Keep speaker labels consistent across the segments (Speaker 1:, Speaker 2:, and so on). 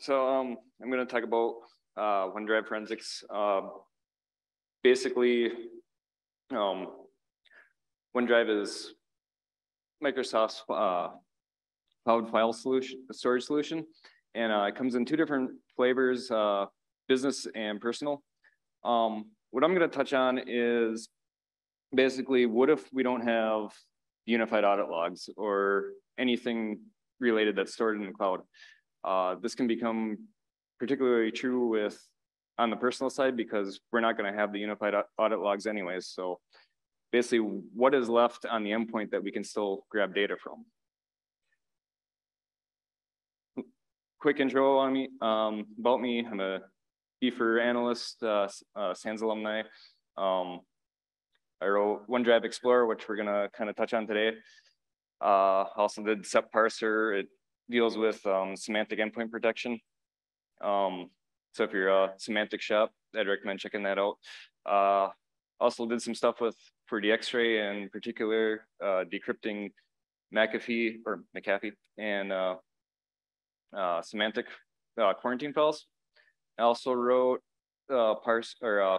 Speaker 1: So um, I'm going to talk about uh, OneDrive forensics. Uh, basically, um, OneDrive is Microsoft's uh, cloud file solution, storage solution, and uh, it comes in two different flavors, uh, business and personal. Um, what I'm going to touch on is basically what if we don't have unified audit logs or anything related that's stored in the cloud. Uh, this can become particularly true with on the personal side because we're not going to have the unified audit logs anyways. So basically what is left on the endpoint that we can still grab data from. Quick intro on me, um, about me. I'm a EFR analyst, uh, uh, SANS alumni. Um, I wrote OneDrive Explorer, which we're gonna kind of touch on today. Uh, also did SEP parser. It deals with um, Symantec endpoint protection. Um, so if you're a Symantec shop, I'd recommend checking that out. Uh, also did some stuff with for the X-ray in particular uh, decrypting McAfee or McAfee and uh, uh, Symantec uh, quarantine files. I also wrote uh, parse or uh,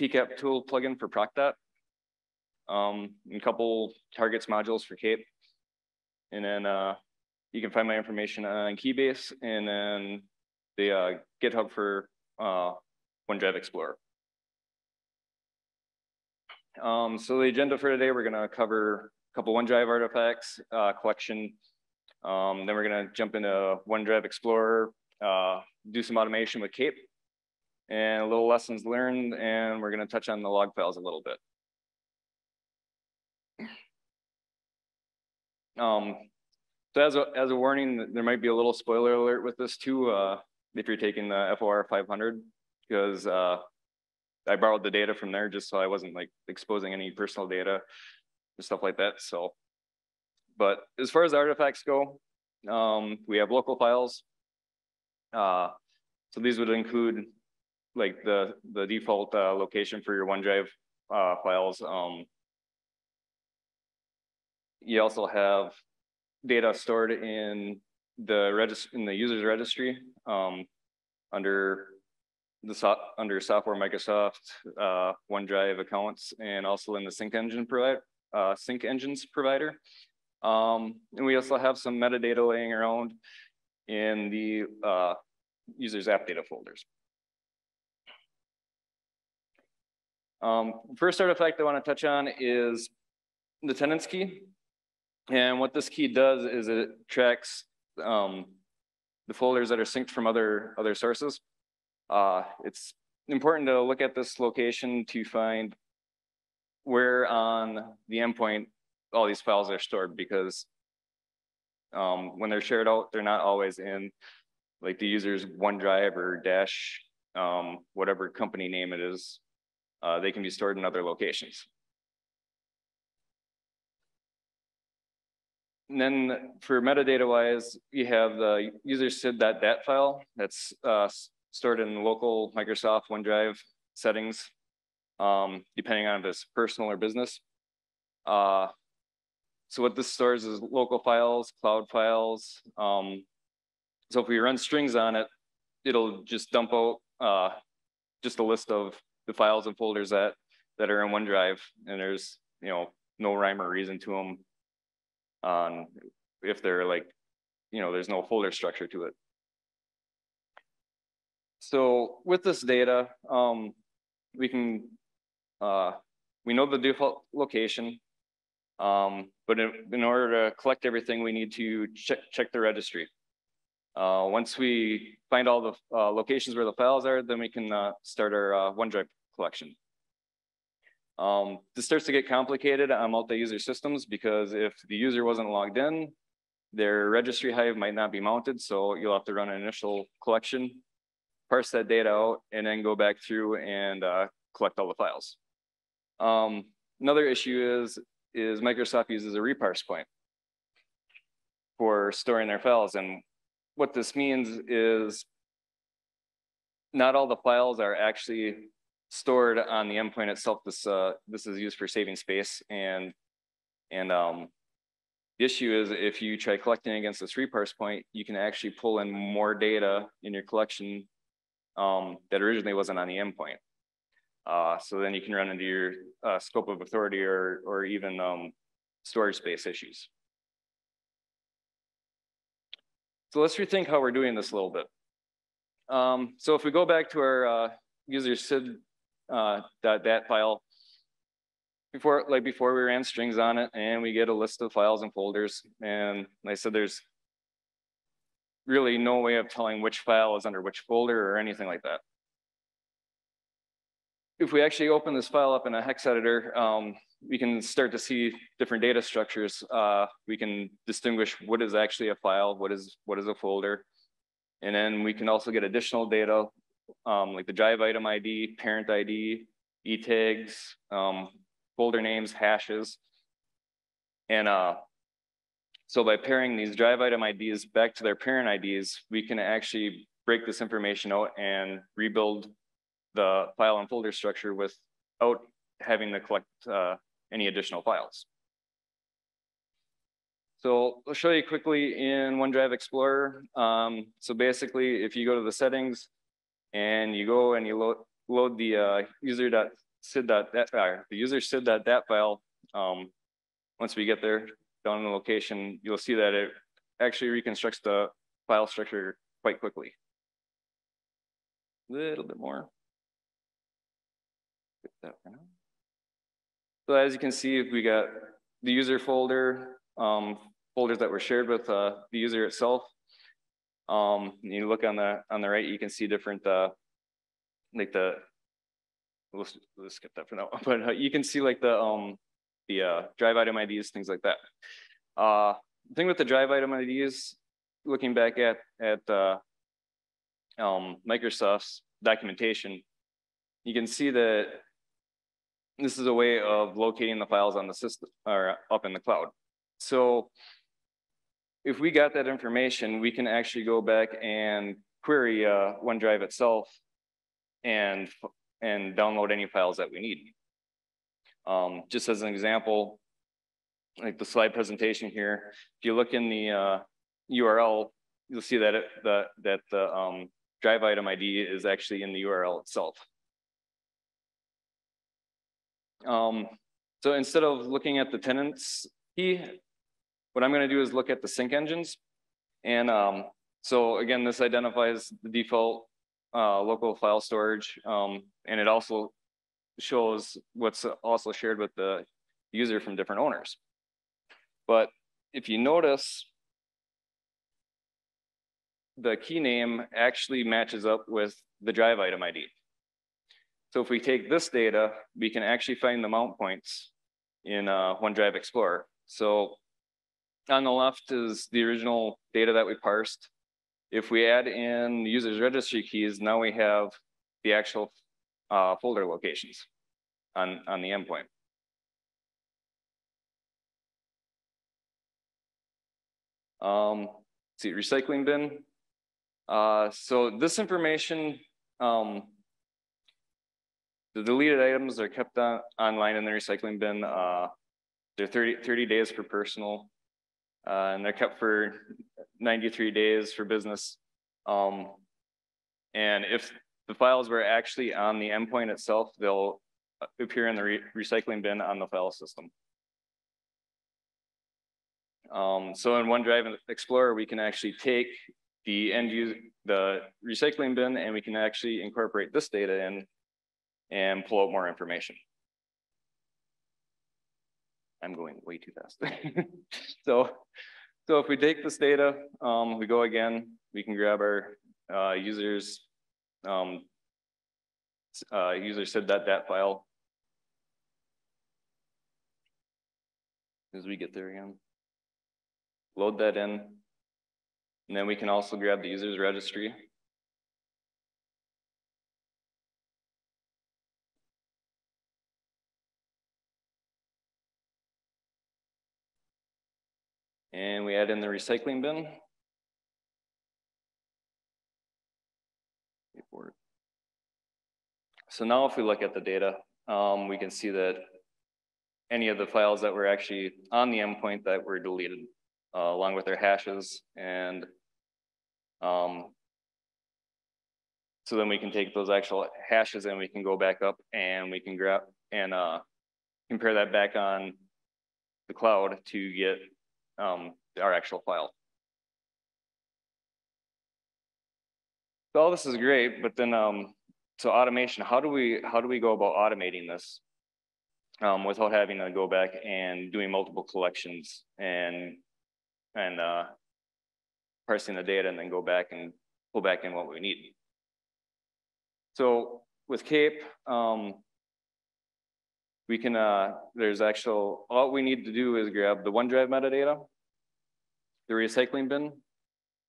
Speaker 1: PCAP tool plugin for ProcDot. Um, a couple targets modules for KAPE. And then uh, you can find my information on Keybase and then the uh, GitHub for uh, OneDrive Explorer. Um, so the agenda for today, we're gonna cover a couple OneDrive artifacts, uh, collection. Um, then we're gonna jump into OneDrive Explorer, uh, do some automation with KAPE, and a little lessons learned, and we're gonna touch on the log files a little bit. Um, so as a, as a warning, there might be a little spoiler alert with this too, uh, if you're taking the FOR 500, because uh, I borrowed the data from there just so I wasn't like exposing any personal data and stuff like that. So, but as far as artifacts go, um, we have local files. Uh, so these would include like the, the default uh, location for your OneDrive uh, files. Um, you also have data stored in the regist in the user's registry um, under the so under software Microsoft uh, OneDrive accounts and also in the sync engine provider, uh, sync engines provider. Um, and we also have some metadata laying around in the uh, user's app data folders. Um, first artifact I want to touch on is the tenants key. And what this key does is it tracks um, the folders that are synced from other, other sources. Uh, it's important to look at this location to find where on the endpoint all these files are stored because um, when they're shared out, they're not always in like the user's OneDrive or Dash, um, whatever company name it is. Uh, they can be stored in other locations. And then for metadata wise, you have the user sid.dat file that's uh, stored in local Microsoft OneDrive settings, um, depending on if it's personal or business. Uh, so what this stores is local files, cloud files. Um, so if we run strings on it, it'll just dump out uh, just a list of the files and folders that that are in OneDrive, and there's you know no rhyme or reason to them. On if they're like, you know, there's no folder structure to it. So with this data, um, we can, uh, we know the default location, um, but in, in, order to collect everything, we need to check, check the registry. Uh, once we find all the uh, locations where the files are, then we can uh, start our uh, OneDrive collection. Um, this starts to get complicated on multi-user systems because if the user wasn't logged in, their registry hive might not be mounted, so you'll have to run an initial collection parse that data out, and then go back through and uh, collect all the files. Um, another issue is, is Microsoft uses a reparse point for storing their files. And what this means is not all the files are actually stored on the endpoint itself. This, uh, this is used for saving space and, and um, The issue is if you try collecting against this reparse point, you can actually pull in more data in your collection um, that originally wasn't on the endpoint. Uh, so then you can run into your uh, scope of authority or, or even um, storage space issues. So let's rethink how we're doing this a little bit. Um, so if we go back to our uh, user SID uh, that, that file, before like before we ran strings on it and we get a list of files and folders. And I said, there's really no way of telling which file is under which folder or anything like that. If we actually open this file up in a hex editor, um, we can start to see different data structures. Uh, we can distinguish what is actually a file, what is what is a folder. And then we can also get additional data um, like the drive item ID, parent ID, e-tags, um, folder names, hashes. And uh, so by pairing these drive item IDs back to their parent IDs, we can actually break this information out and rebuild the file and folder structure without having to collect uh, any additional files. So I'll show you quickly in OneDrive Explorer. Um, so basically, if you go to the settings and you go and you load, load the uh, user.sid sid.dat, uh, the user sid.dat file, um, once we get there down in the location, you'll see that it actually reconstructs the file structure quite quickly. A little bit more. So as you can see, we got the user folder, um, folders that were shared with uh, the user itself. Um, you look on the on the right, you can see different uh, like the let's, let's skip that for now. But uh, you can see like the um the uh, drive item IDs, things like that. Uh, the thing with the drive item IDs, looking back at at uh, um, Microsoft's documentation, you can see that this is a way of locating the files on the system or up in the cloud. So if we got that information, we can actually go back and query uh, OneDrive itself and and download any files that we need. Um, just as an example, like the slide presentation here, if you look in the uh, URL, you'll see that it, the, that the um, drive item ID is actually in the URL itself. Um, so instead of looking at the tenants key, what I'm going to do is look at the sync engines. And um, so again, this identifies the default uh, local file storage, um, and it also shows what's also shared with the user from different owners. But if you notice, the key name actually matches up with the drive item ID. So if we take this data, we can actually find the mount points in uh, OneDrive Explorer. So on the left is the original data that we parsed. If we add in user's registry keys, now we have the actual uh, folder locations on, on the endpoint. Um, see, recycling bin. Uh, so this information, um, the deleted items are kept on, online in the recycling bin. Uh, they're 30, 30 days per personal, uh, and they're kept for 93 days for business. Um, and if the files were actually on the endpoint itself, they'll appear in the re recycling bin on the file system. Um, so in OneDrive Explorer, we can actually take the end use the recycling bin and we can actually incorporate this data in and pull out more information. I'm going way too fast. so, so if we take this data, um, we go again, we can grab our uh, users, um, uh, user said that that file. As we get there again, load that in, and then we can also grab the user's registry. And we add in the recycling bin. So now if we look at the data, um, we can see that any of the files that were actually on the endpoint that were deleted uh, along with their hashes and um, so then we can take those actual hashes and we can go back up and we can grab and uh, compare that back on the cloud to get um, our actual file. So all this is great, but then um, so automation, how do we how do we go about automating this um, without having to go back and doing multiple collections and and uh, parsing the data and then go back and pull back in what we need. So with KAPE, um, we can, uh, there's actual, all we need to do is grab the OneDrive metadata, the recycling bin,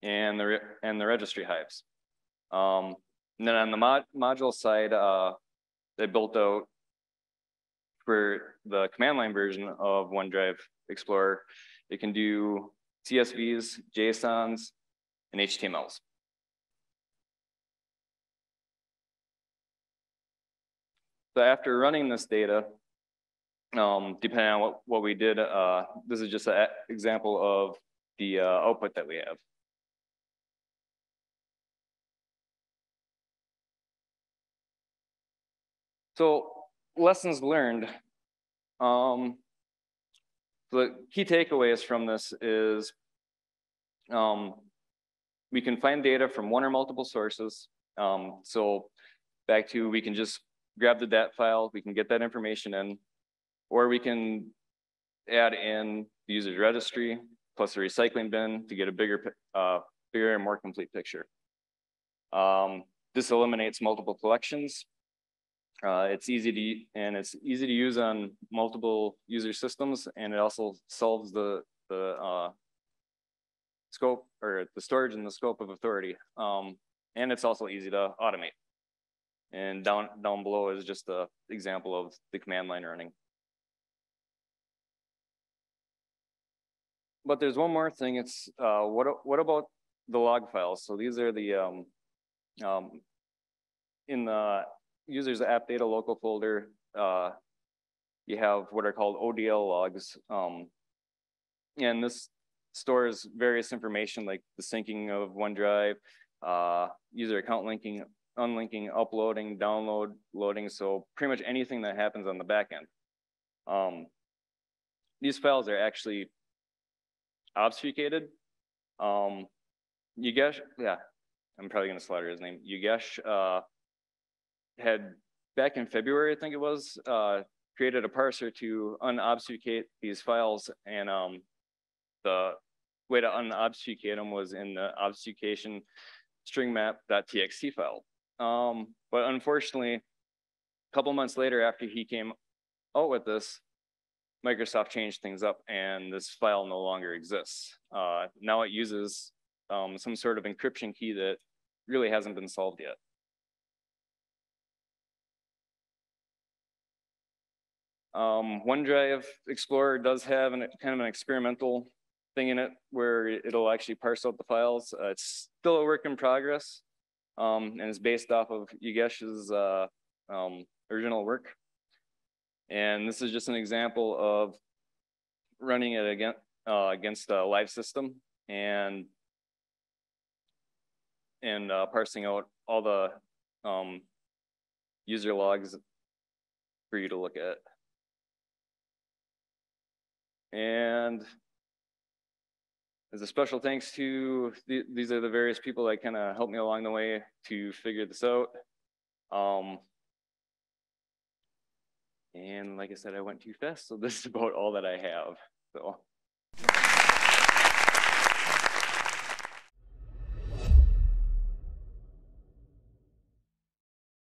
Speaker 1: and the, and the registry hives. Um, and then on the mod module side, uh, they built out for the command line version of OneDrive Explorer, it can do CSVs, JSONs, and HTMLs. So after running this data, um, depending on what, what we did, uh, this is just an example of the uh, output that we have. So lessons learned. Um, the key takeaways from this is um, we can find data from one or multiple sources. Um, so back to we can just grab the DAT file, we can get that information in, or we can add in the user's registry plus a recycling bin to get a bigger, uh, bigger and more complete picture. Um, this eliminates multiple collections uh, it's easy to and it's easy to use on multiple user systems, and it also solves the the uh, scope or the storage and the scope of authority. Um, and it's also easy to automate. And down down below is just a example of the command line running. But there's one more thing. It's uh, what what about the log files? So these are the um, um, in the users app data local folder, uh, you have what are called ODL logs. Um, and this stores various information like the syncing of OneDrive, uh, user account linking, unlinking, uploading, download, loading. So pretty much anything that happens on the back end. Um, these files are actually obfuscated. Um, Yogesh, yeah, I'm probably gonna slaughter his name. Yogesh uh, had back in February, I think it was, uh, created a parser to unobfuscate these files. And um, the way to unobfuscate them was in the obfuscation string map.txt file. Um, but unfortunately, a couple months later after he came out with this, Microsoft changed things up and this file no longer exists. Uh, now it uses um, some sort of encryption key that really hasn't been solved yet. Um, OneDrive Explorer does have an, kind of an experimental thing in it where it'll actually parse out the files. Uh, it's still a work in progress um, and it's based off of Yogesh's uh, um, original work. And this is just an example of running it against, uh, against a live system and and uh, parsing out all the um, user logs for you to look at. And as a special thanks to, th these are the various people that kind of helped me along the way to figure this out. Um, and like I said, I went too fast, so this is about all that I have. So.